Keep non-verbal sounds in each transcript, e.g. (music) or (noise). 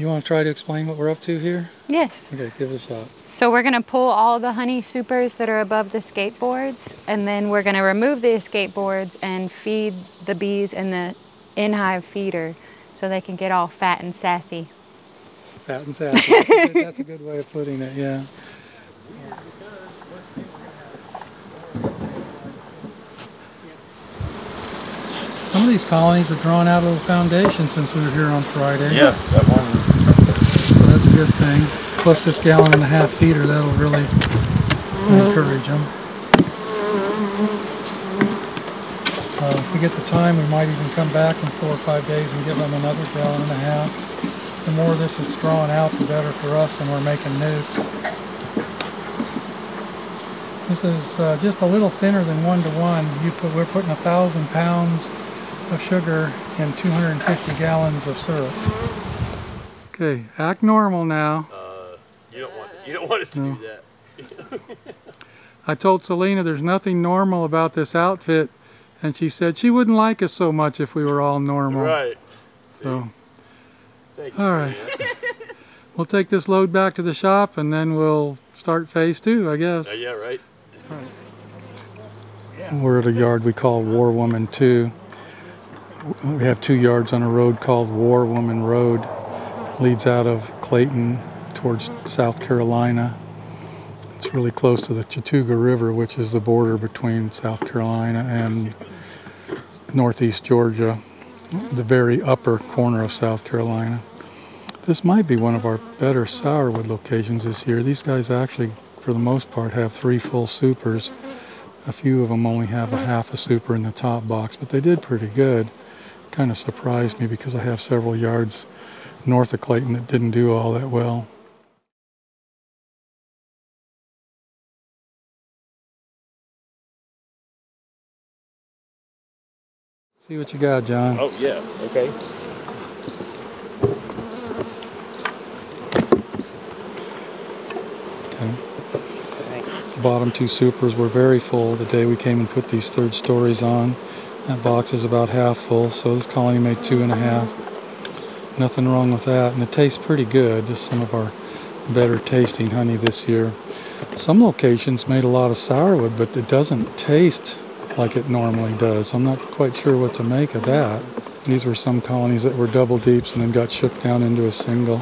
You want to try to explain what we're up to here? Yes. Okay, give it a shot. So we're gonna pull all the honey supers that are above the skateboards and then we're gonna remove the skateboards and feed the bees in the in-hive feeder so they can get all fat and sassy. Fat and sassy. That's a, good, that's a good way of putting it, yeah. Some of these colonies have drawn out a little foundation since we were here on Friday. Yeah, that one. That's a good thing. Plus this gallon and a half feeder, that'll really encourage them. Uh, if we get the time, we might even come back in four or five days and give them another gallon and a half. The more this that's drawn out, the better for us when we're making nucs. This is uh, just a little thinner than one to one. You put, we're putting a thousand pounds of sugar in 250 gallons of syrup. Okay, act normal now. Uh, you don't want you don't want us to No. do that. (laughs) I told Selena there's nothing normal about this outfit, and she said she wouldn't like us so much if we were all normal. Right. So Thank you. All right. (laughs) We'll take this load back to the shop, and then we'll start phase two, I guess. Uh, yeah, right. We're at a yard we call War Woman 2. We have two yards on a road called War Woman Road. Leads out of Clayton towards South Carolina. It's really close to the Chattooga River, which is the border between South Carolina and northeast Georgia, the very upper corner of South Carolina. This might be one of our better sourwood locations this year. These guys actually, for the most part, have three full supers. A few of them only have a half a super in the top box, but they did pretty good. Kind of surprised me because I have several yards north of Clayton that didn't do all that well. See what you got, John. Oh yeah. Okay. Bottom two supers were very full the day we came and put these third stories on. That box is about half full, so this colony made two and a half. Nothing wrong with that, and it tastes pretty good. Just some of our better tasting honey this year. Some locations made a lot of sourwood, but it doesn't taste like it normally does. I'm not quite sure what to make of that. These were some colonies that were double deeps and then got shipped down into a single.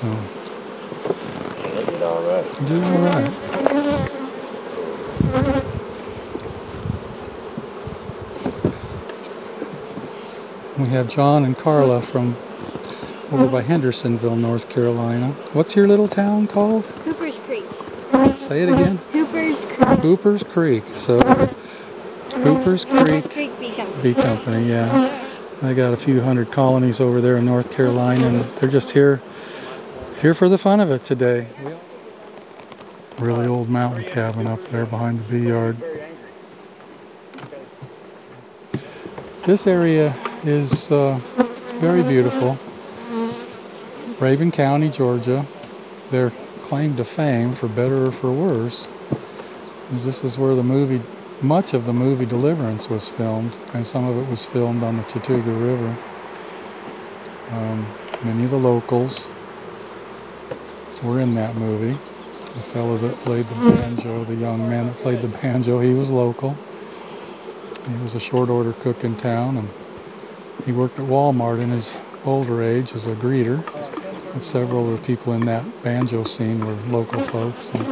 So, They did all right. doing all right. We have John and Carla from over by Hendersonville, North Carolina. What's your little town called? Hooper's Creek. Say it again. Hooper's Creek. Hoopers Creek. So, Hoopers Creek Hooper's Creek Bee Company. Bee Company, yeah. I got a few hundred colonies over there in North Carolina, and they're just here, here for the fun of it today. Really old mountain cabin up there behind the bee yard. This area is uh, very beautiful. Rabun County, Georgia. Their claim to fame, for better or for worse, is this is where the movie much of the movie Deliverance was filmed, and some of it was filmed on the Chattooga River. Um, many of the locals were in that movie. The fellow that played the banjo, the young man that played the banjo, he was local. He was a short order cook in town, and he worked at Walmart in his older age as a greeter. And several of the people in that banjo scene were local folks. And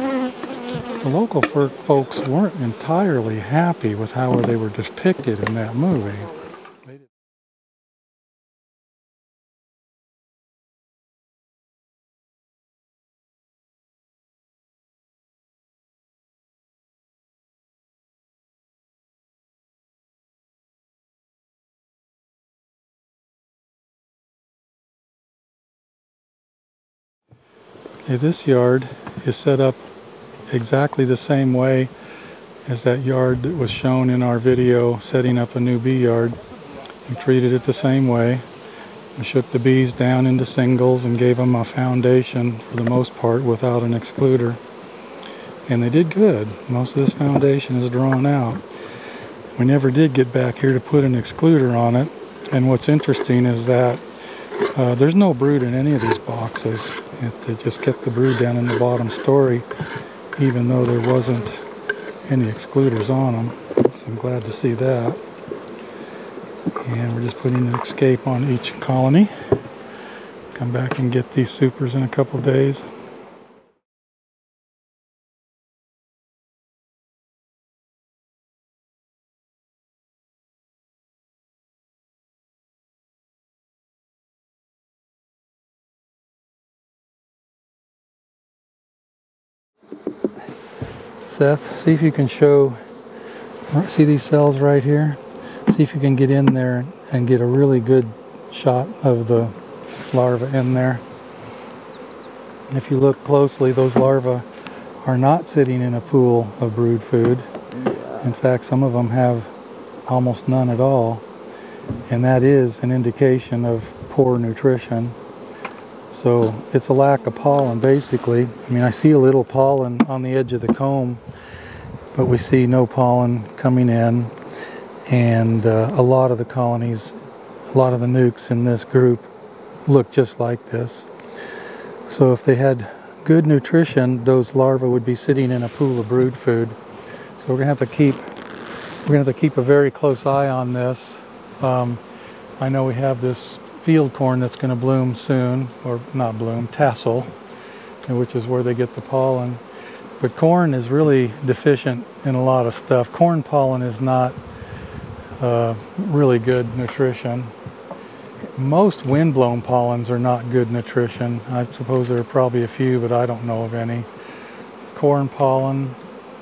the local folks weren't entirely happy with how they were depicted in that movie. Okay, this yard is set up exactly the same way as that yard that was shown in our video setting up a new bee yard. We treated it the same way. We shook the bees down into singles and gave them a foundation for the most part without an excluder. And they did good. Most of this foundation is drawn out. We never did get back here to put an excluder on it. And what's interesting is that Uh, there's no brood in any of these boxes. They just kept the brood down in the bottom story, even though there wasn't any excluders on them. So I'm glad to see that. And we're just putting an escape on each colony. Come back and get these supers in a couple days. Seth, see if you can show, see these cells right here? See if you can get in there and get a really good shot of the larva in there. If you look closely, those larvae are not sitting in a pool of brood food. In fact, some of them have almost none at all. And that is an indication of poor nutrition. So it's a lack of pollen basically. I mean, I see a little pollen on the edge of the comb, but we see no pollen coming in. And uh, a lot of the colonies, a lot of the nucs in this group look just like this. So if they had good nutrition, those larvae would be sitting in a pool of brood food. So we're gonna have to keep we're gonna have to keep a very close eye on this. Um, I know we have this field corn that's going to bloom soon, or not bloom, tassel, which is where they get the pollen. But corn is really deficient in a lot of stuff. Corn pollen is not uh, really good nutrition. Most windblown pollens are not good nutrition. I suppose there are probably a few, but I don't know of any. Corn pollen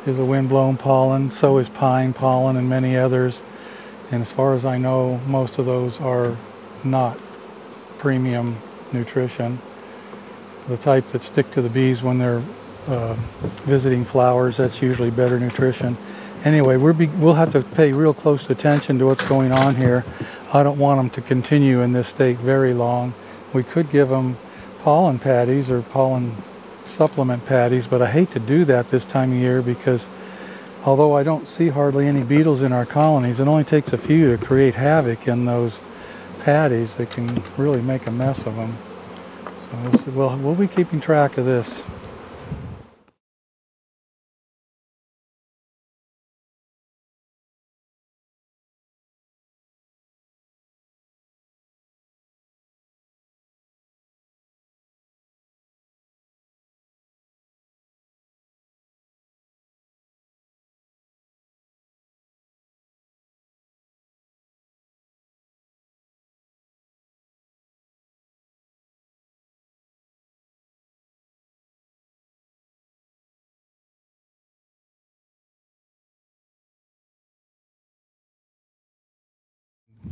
is a windblown pollen, so is pine pollen and many others. And as far as I know, most of those are not premium nutrition. The type that stick to the bees when they're uh, visiting flowers, that's usually better nutrition. Anyway, we be, we'll have to pay real close attention to what's going on here. I don't want them to continue in this state very long. We could give them pollen patties or pollen supplement patties, but I hate to do that this time of year because although I don't see hardly any beetles in our colonies, it only takes a few to create havoc in those patties that can really make a mess of them. So we'll, we'll be keeping track of this.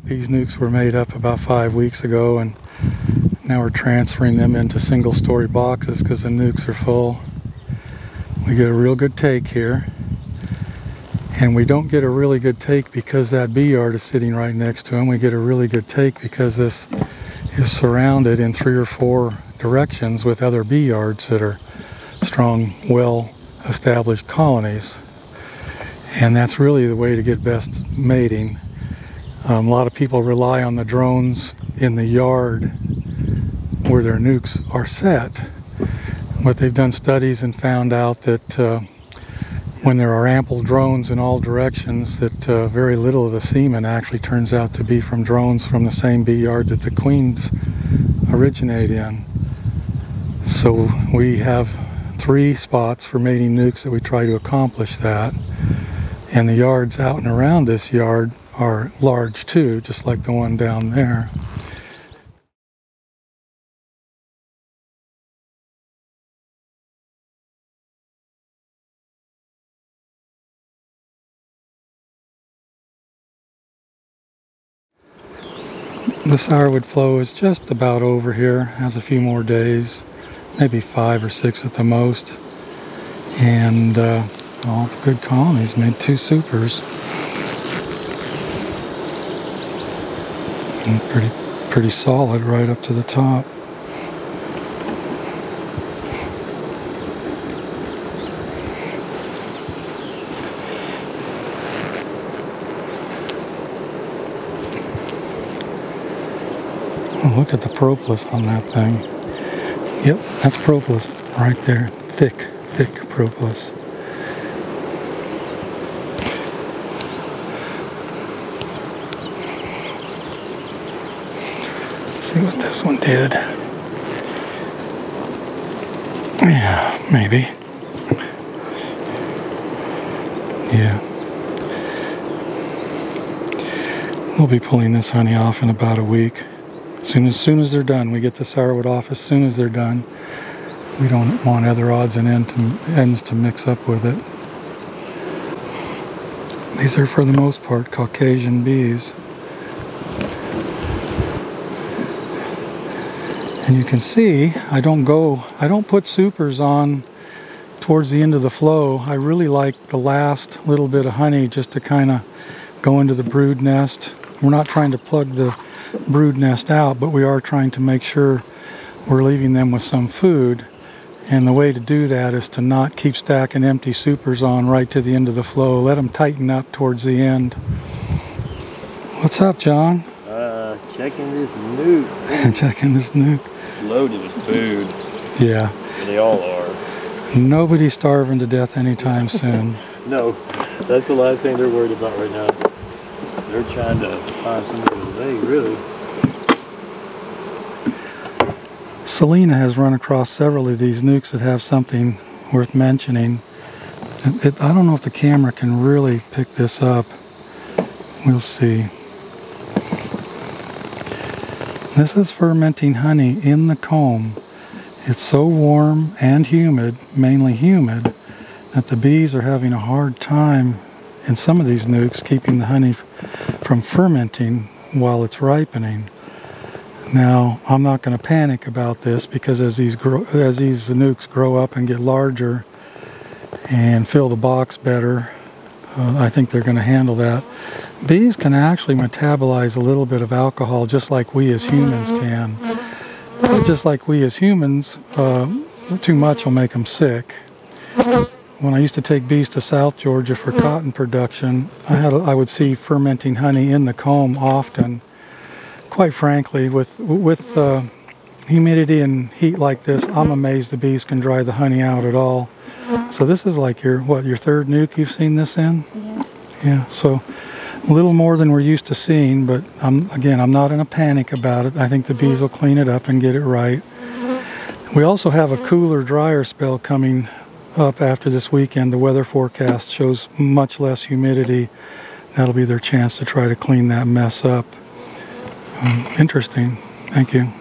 These nucs were made up about five weeks ago and now we're transferring them into single story boxes because the nucs are full. We get a real good take here. And we don't get a really good take because that bee yard is sitting right next to them. We get a really good take because this is surrounded in three or four directions with other bee yards that are strong, well established colonies. And that's really the way to get best mating. Um, a lot of people rely on the drones in the yard where their nucs are set. But they've done studies and found out that uh, when there are ample drones in all directions, that uh, very little of the semen actually turns out to be from drones from the same bee yard that the queens originate in. So we have three spots for mating nucs that we try to accomplish that. And the yards out and around this yard are large too, just like the one down there. The sourwood flow is just about over here, has a few more days, maybe five or six at the most. And uh, all the good colonies made two supers. And pretty, pretty solid right up to the top. Look at the propolis on that thing. Yep, that's propolis right there. Thick, thick propolis. See what this one did. Yeah, maybe. Yeah. We'll be pulling this honey off in about a week. Soon as soon as they're done, we get the sourwood off as soon as they're done. We don't want other odds and end to, ends to mix up with it. These are for the most part Caucasian bees. And you can see I don't go, I don't put supers on towards the end of the flow. I really like the last little bit of honey just to kind of go into the brood nest. We're not trying to plug the brood nest out, but we are trying to make sure we're leaving them with some food. And the way to do that is to not keep stacking empty supers on right to the end of the flow. Let them tighten up towards the end. What's up, John? Uh, checking this nuc. (laughs) Checking this nuc. Loaded with food. Yeah. They all are. Nobody's starving to death anytime (laughs) soon. No, that's the last thing they're worried about right now. They're trying to find somewhere to lay, really. Selena has run across several of these nucs that have something worth mentioning. It, it, I don't know if the camera can really pick this up. We'll see. This is fermenting honey in the comb. It's so warm and humid, mainly humid, that the bees are having a hard time in some of these nucs keeping the honey from fermenting while it's ripening. Now, I'm not going to panic about this because as these grow, as these nucs grow up and get larger and fill the box better, uh, I think they're going to handle that. Bees can actually metabolize a little bit of alcohol just like we as humans can. Just like we as humans, uh, too much will make them sick. When I used to take bees to South Georgia for cotton production, I had a, I would see fermenting honey in the comb often quite frankly, with with uh, humidity and heat like this, I'm amazed the bees can dry the honey out at all. So this is like your what your third nuc you've seen this in? Yeah. Yeah. So a little more than we're used to seeing, but I'm again I'm not in a panic about it. I think the bees will clean it up and get it right. We also have a cooler, drier spell coming up after this weekend. The weather forecast shows much less humidity. That'll be their chance to try to clean that mess up. Um, interesting. Thank you.